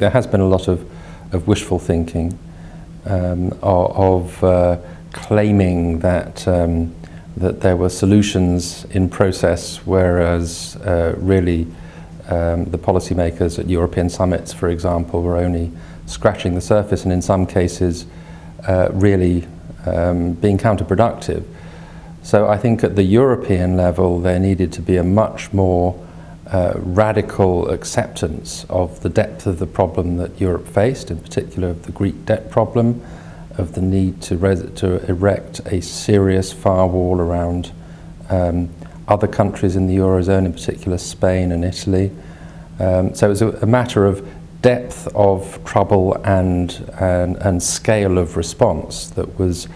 There has been a lot of, of wishful thinking, um, of, uh, claiming that, um, that there were solutions in process, whereas uh, really um, the policymakers at European summits, for example, were only scratching the surface and in some cases uh, really um, being counterproductive. So I think at the European level there needed to be a much more uh, radical acceptance of the depth of the problem that Europe faced, in particular of the Greek debt problem, of the need to, to erect a serious firewall around um, other countries in the Eurozone, in particular Spain and Italy. Um, so it was a, a, matter of depth of trouble and, and, and scale of response that was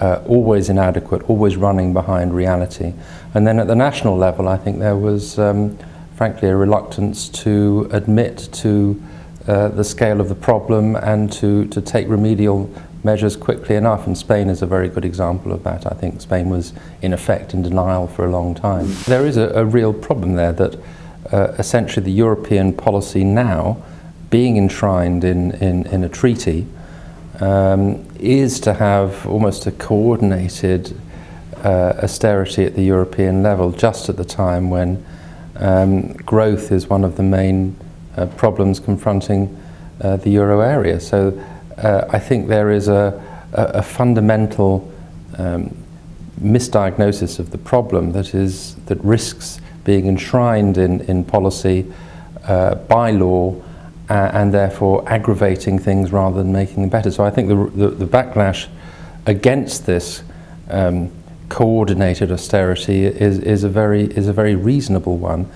uh, always inadequate, always running behind reality. And then at the national level, I think there was um, frankly, a reluctance to admit to uh, the scale of the problem and to, to take remedial measures quickly enough. And Spain is a very good example of that. I think Spain was, in effect, in denial for a long time. There is a, a real problem there that uh, essentially the European policy now, being enshrined in, in, in a treaty, um, is to have almost a coordinated uh, austerity at the European level just at the time when um, growth is one of the main uh, problems confronting uh, the euro area. So uh, I think there is a, a, a fundamental um, misdiagnosis of the problem that is that risks being enshrined in, in policy uh, by law and therefore aggravating things rather than making them better. So I think the, the, the backlash against this um, coordinated austerity is, is, a, very, is a very reasonable one.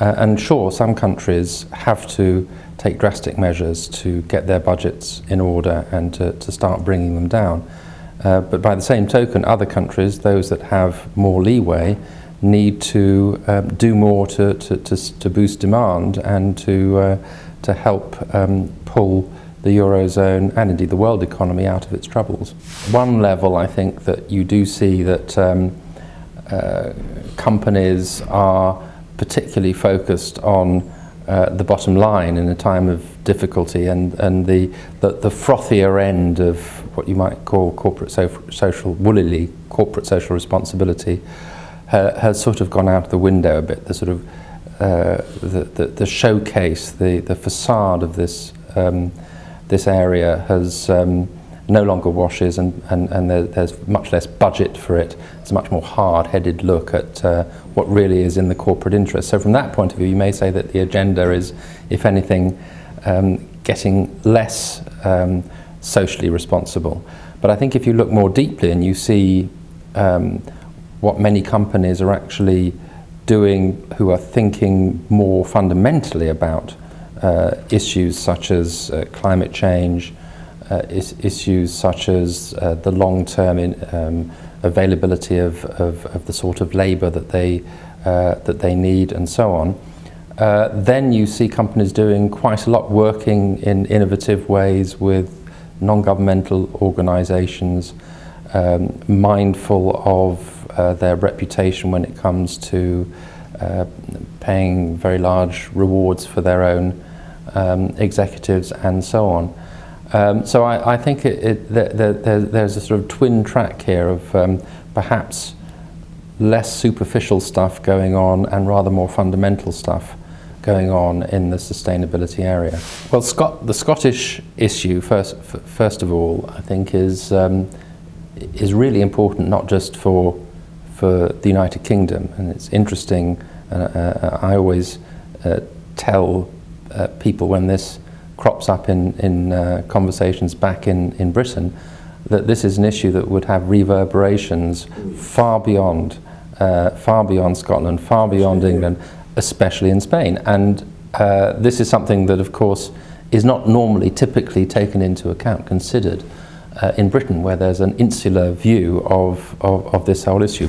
Uh, and sure, some countries have to take drastic measures to get their budgets in order and to, to start bringing them down. Uh, but by the same token, other countries, those that have more leeway, need to um, do more to, to, to, to, boost demand and to, uh, to help um, pull the Eurozone and indeed the world economy out of its troubles. One level I think that you do see that um, uh, companies are particularly focused on uh, the bottom line in a time of difficulty and, and the, the, the frothier end of what you might call corporate so, social, woolly corporate social responsibility ha, has sort of gone out of the window a bit. The sort of uh, the, the, the showcase, the, the facade of this um, this area has um, no longer washes and, and, and there, there's much less budget for it. It's a much more hard-headed look at uh, what really is in the corporate interest. So from that point of view, you may say that the agenda is, if anything, um, getting less um, socially responsible. But I think if you look more deeply and you see um, what many companies are actually doing who are thinking more fundamentally about issues such as uh, climate change, uh, is issues such as uh, the long-term um, availability of, of, of, the sort of labour that they uh, that they need, and so on. Uh, then you see companies doing quite a lot, working in innovative ways with non-governmental organisations, um, mindful of uh, their reputation when it comes to uh, paying very large rewards for their own um, executives and so on. Um, so I, I think it, it, there, there, there's a sort of twin track here of um, perhaps less superficial stuff going on and rather more fundamental stuff going on in the sustainability area. Well, Scot the Scottish issue, first, first of all, I think is, um, is really important not just for, for the United Kingdom, and it's interesting, uh, uh, I always uh, tell uh, people when this crops up in, in uh, conversations back in, in Britain, that this is an issue that would have reverberations far beyond, uh, far beyond Scotland, far beyond England, especially in Spain. And uh, this is something that, of course, is not normally typically taken into account, considered uh, in Britain, where there's an insular view of, of, of this whole issue.